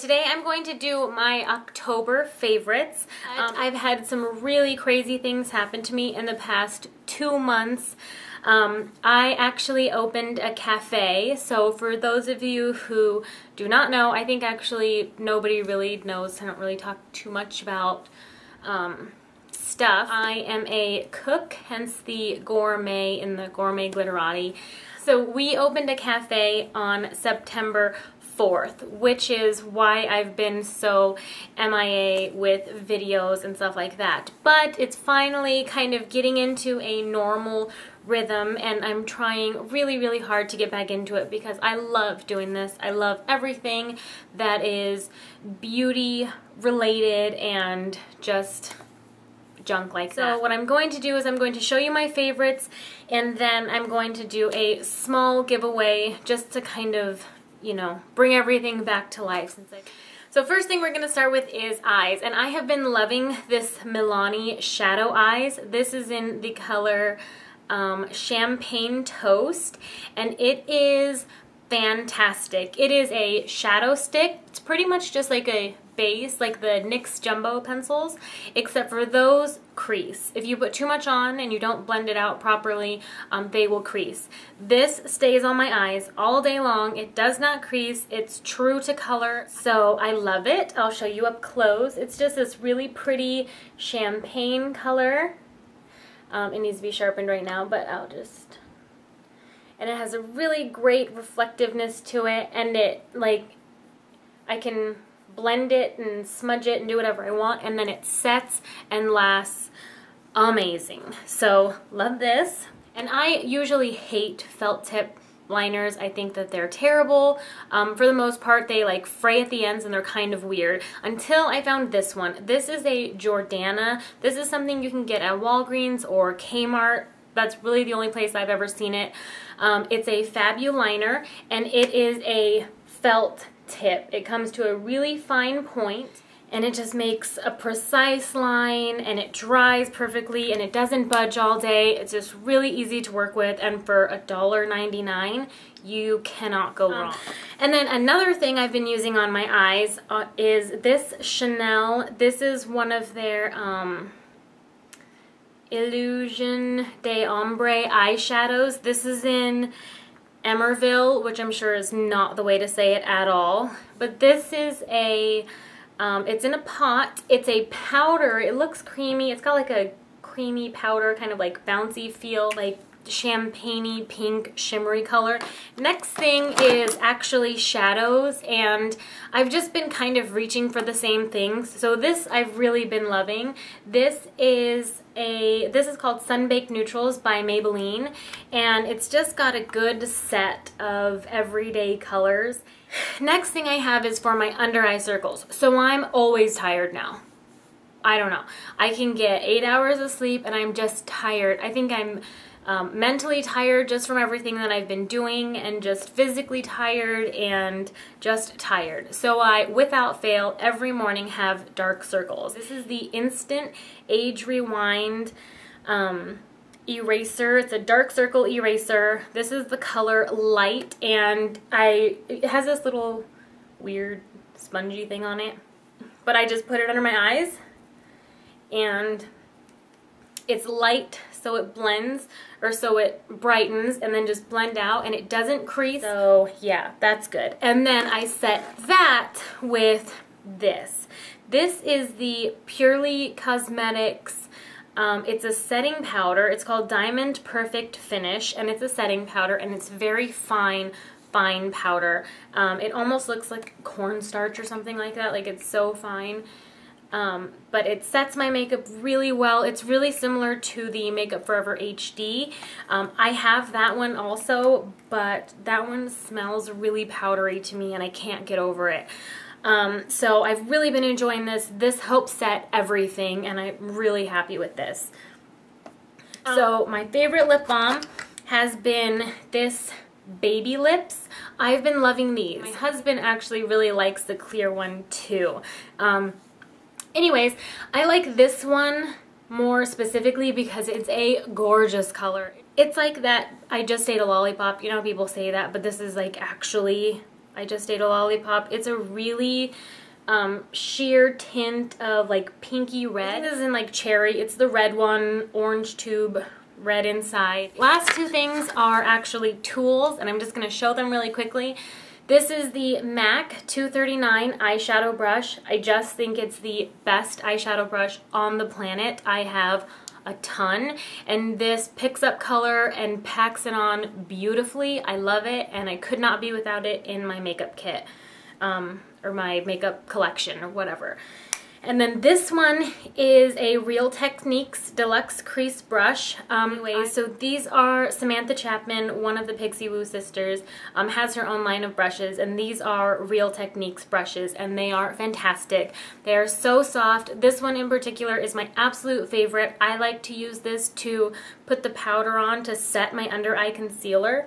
today I'm going to do my October favorites. Um, I've had some really crazy things happen to me in the past two months. Um, I actually opened a cafe, so for those of you who do not know, I think actually nobody really knows, I don't really talk too much about um, stuff. I am a cook, hence the gourmet in the gourmet glitterati. So we opened a cafe on September 4th, which is why I've been so MIA with videos and stuff like that. But it's finally kind of getting into a normal rhythm and I'm trying really, really hard to get back into it because I love doing this. I love everything that is beauty related and just junk like so that. So what I'm going to do is I'm going to show you my favorites and then I'm going to do a small giveaway just to kind of you know, bring everything back to life. Since I, so first thing we're going to start with is eyes. And I have been loving this Milani Shadow Eyez. This is in the color um, Champagne Toast. And it is fantastic. It is a shadow stick. It's pretty much just like a base, like the NYX Jumbo pencils, except for those crease. If you put too much on and you don't blend it out properly, um, they will crease. This stays on my eyes all day long. It does not crease. It's true to color, so I love it. I'll show you up close. It's just this really pretty champagne color. Um, it needs to be sharpened right now, but I'll just and it has a really great reflectiveness to it and it like I can blend it and smudge it and do whatever I want and then it sets and lasts amazing. So love this. And I usually hate felt tip liners. I think that they're terrible. Um, for the most part, they like fray at the ends and they're kind of weird. Until I found this one. This is a Jordana. This is something you can get at Walgreens or Kmart. That's really the only place I've ever seen it. Um, it's a Fabuliner and it is a felt tip. It comes to a really fine point and it just makes a precise line and it dries perfectly and it doesn't budge all day. It's just really easy to work with and for $1.99 you cannot go um, wrong. And then another thing I've been using on my eyes uh, is this Chanel. This is one of their um, Illusion de Ombre eyeshadows. This is in Emerveille, which I'm sure is not the way to say it at all. But this is a, um, it's in a pot. It's a powder. It looks creamy. It's got like a creamy powder, kind of like bouncy feel, like champagne pink shimmery color. Next thing is actually shadows and I've just been kind of reaching for the same things. So this I've really been loving. This is a this is called Sunbaked Neutrals by Maybelline and it's just got a good set of everyday colors. Next thing I have is for my under eye circles. So I'm always tired now. I don't know. I can get eight hours of sleep and I'm just tired. I think I'm um, mentally tired just from everything that I've been doing and just physically tired and just tired. So I, without fail, every morning have dark circles. This is the Instant Age Rewind um, eraser. It's a dark circle eraser. This is the color light and I it has this little weird spongy thing on it. But I just put it under my eyes and it's light so it blends or so it brightens and then just blend out and it doesn't crease. So yeah, that's good. And then I set that with this. This is the Purely Cosmetics um, it's a setting powder. It's called Diamond Perfect Finish, and it's a setting powder, and it's very fine, fine powder. Um, it almost looks like cornstarch or something like that. Like, it's so fine. Um, but it sets my makeup really well. It's really similar to the Makeup Forever HD. Um, I have that one also, but that one smells really powdery to me and I can't get over it. Um, so I've really been enjoying this. This helps set everything and I'm really happy with this. Um, so my favorite lip balm has been this Baby Lips. I've been loving these. My husband actually really likes the clear one too. Um, Anyways, I like this one more specifically because it's a gorgeous color. It's like that I just ate a lollipop. You know people say that, but this is like actually I just ate a lollipop. It's a really um, sheer tint of like pinky red. This is in like cherry. It's the red one, orange tube, red inside. Last two things are actually tools and I'm just going to show them really quickly. This is the MAC 239 eyeshadow brush. I just think it's the best eyeshadow brush on the planet. I have a ton and this picks up color and packs it on beautifully. I love it and I could not be without it in my makeup kit um, or my makeup collection or whatever. And then this one is a Real Techniques Deluxe Crease Brush. Um, anyways, so these are Samantha Chapman, one of the Pixiwoo sisters, um, has her own line of brushes, and these are Real Techniques brushes, and they are fantastic. They are so soft. This one in particular is my absolute favorite. I like to use this to put the powder on to set my under eye concealer.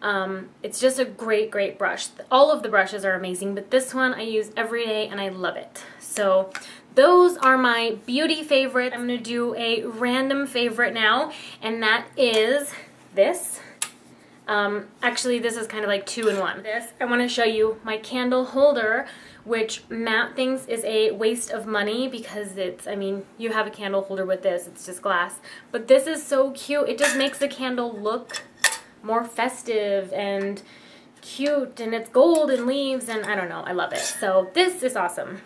Um, it's just a great, great brush. All of the brushes are amazing, but this one I use every day and I love it. So those are my beauty favorite. I'm going to do a random favorite now, and that is this. Um, actually, this is kind of like two in one. This, I want to show you my candle holder, which Matt thinks is a waste of money because it's, I mean, you have a candle holder with this, it's just glass. But this is so cute. It just makes the candle look more festive and cute, and it's gold and leaves, and I don't know, I love it. So this is awesome.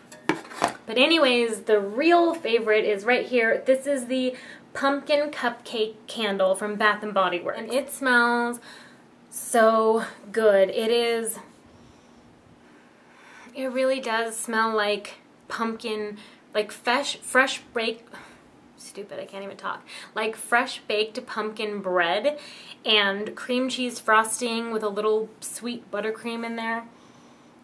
But anyways, the real favorite is right here. This is the pumpkin cupcake candle from Bath & Body Works. And it smells so good. It is, it really does smell like pumpkin, like fresh, fresh baked, stupid, I can't even talk, like fresh baked pumpkin bread and cream cheese frosting with a little sweet buttercream in there.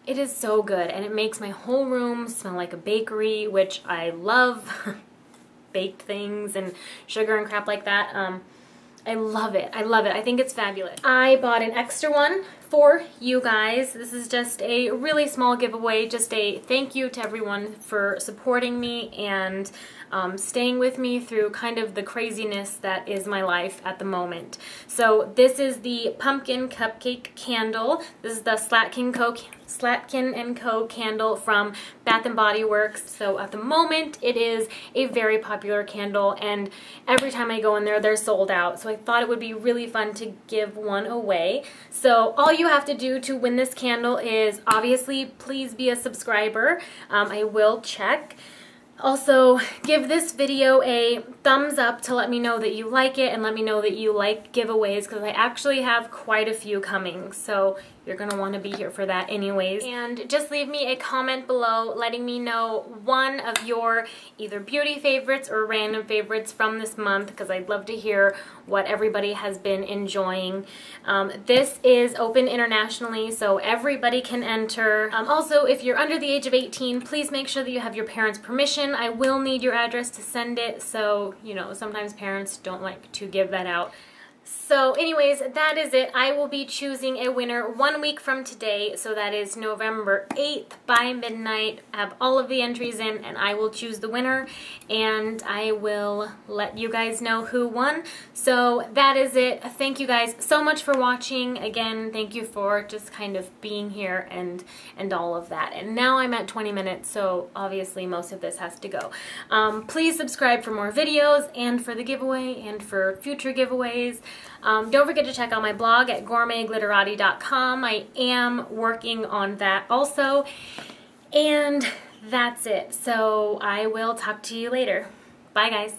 It is so good and it makes my whole room smell like a bakery, which I love. Baked things and sugar and crap like that. Um, I love it. I love it. I think it's fabulous. I bought an extra one for you guys. This is just a really small giveaway, just a thank you to everyone for supporting me and um, staying with me through kind of the craziness that is my life at the moment. So this is the Pumpkin Cupcake Candle. This is the Slatkin Co. Slatkin & Co. candle from Bath & Body Works. So at the moment, it is a very popular candle, and every time I go in there, they're sold out. So I thought it would be really fun to give one away. So all you have to do to win this candle is obviously please be a subscriber. Um, I will check. Also, give this video a thumbs up to let me know that you like it and let me know that you like giveaways because I actually have quite a few coming. So you're want to be here for that anyways. And just leave me a comment below letting me know one of your either beauty favorites or random favorites from this month because I'd love to hear what everybody has been enjoying. Um, this is open internationally so everybody can enter. Um, also, if you're under the age of 18, please make sure that you have your parents' permission. I will need your address to send it so, you know, sometimes parents don't like to give that out. So anyways, that is it. I will be choosing a winner one week from today. So that is November 8th by midnight. I have all of the entries in and I will choose the winner and I will let you guys know who won. So that is it. Thank you guys so much for watching. Again, thank you for just kind of being here and, and all of that. And now I'm at 20 minutes, so obviously most of this has to go. Um, please subscribe for more videos and for the giveaway and for future giveaways. Um, don't forget to check out my blog at gourmetglitterati.com. I am working on that also. And that's it. So I will talk to you later. Bye, guys.